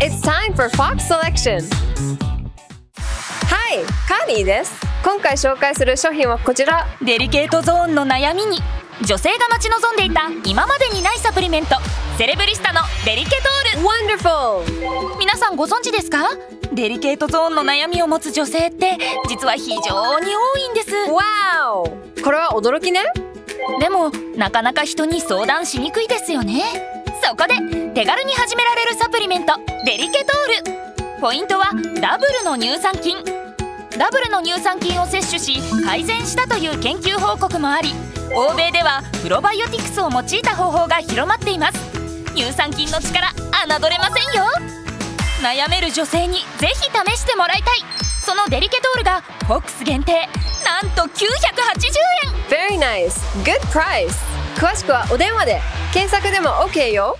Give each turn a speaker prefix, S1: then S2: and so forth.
S1: It's time for Fox Selection! Hi! カーニーです今回紹介する商品はこちら
S2: デリケートゾーンの悩みに女性が待ち望んでいた今までにないサプリメントセレブリスタのデリケトール
S1: Wonderful!
S2: 皆さんご存知ですかデリケートゾーンの悩みを持つ女性って実は非常に多いんです
S1: Wow! これは驚きね
S2: でもなかなか人に相談しにくいですよねそこで手軽に始められるサプリメントデリケトール。ポイントはダブルの乳酸菌。ダブルの乳酸菌を摂取し改善したという研究報告もあり欧米ではプロバイオティクスを用いた方法が広まっています。乳酸菌の力侮れませんよ。悩める女性にぜひ試してもらいたい。そのデリケトールが FOX 限定なんと980円。
S1: Very nice! Good price! 詳しくはお電話で。検索でも OK よ。